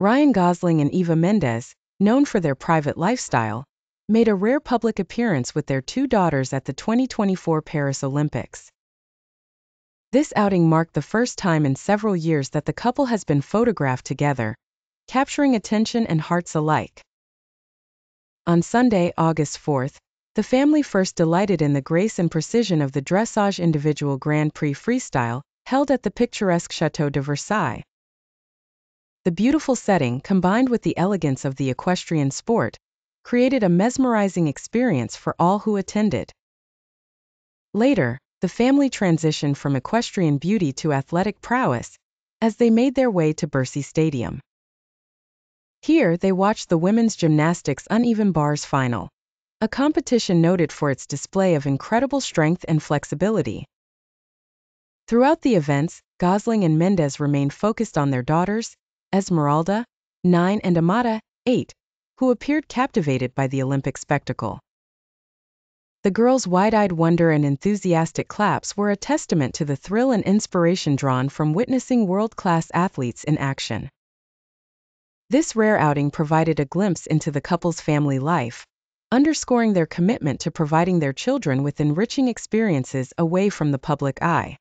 Ryan Gosling and Eva Mendes, known for their private lifestyle, made a rare public appearance with their two daughters at the 2024 Paris Olympics. This outing marked the first time in several years that the couple has been photographed together, capturing attention and hearts alike. On Sunday, August 4th, the family first delighted in the grace and precision of the dressage individual Grand Prix freestyle, held at the picturesque Chateau de Versailles. The beautiful setting, combined with the elegance of the equestrian sport, created a mesmerizing experience for all who attended. Later, the family transitioned from equestrian beauty to athletic prowess as they made their way to Bercy Stadium. Here, they watched the women's gymnastics uneven bars final, a competition noted for its display of incredible strength and flexibility. Throughout the events, Gosling and Mendes remained focused on their daughters, Esmeralda, 9 and Amada, 8, who appeared captivated by the Olympic spectacle. The girls' wide eyed wonder and enthusiastic claps were a testament to the thrill and inspiration drawn from witnessing world class athletes in action. This rare outing provided a glimpse into the couple's family life, underscoring their commitment to providing their children with enriching experiences away from the public eye.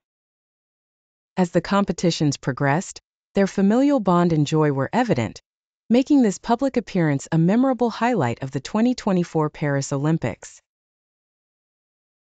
As the competitions progressed, their familial bond and joy were evident, making this public appearance a memorable highlight of the 2024 Paris Olympics.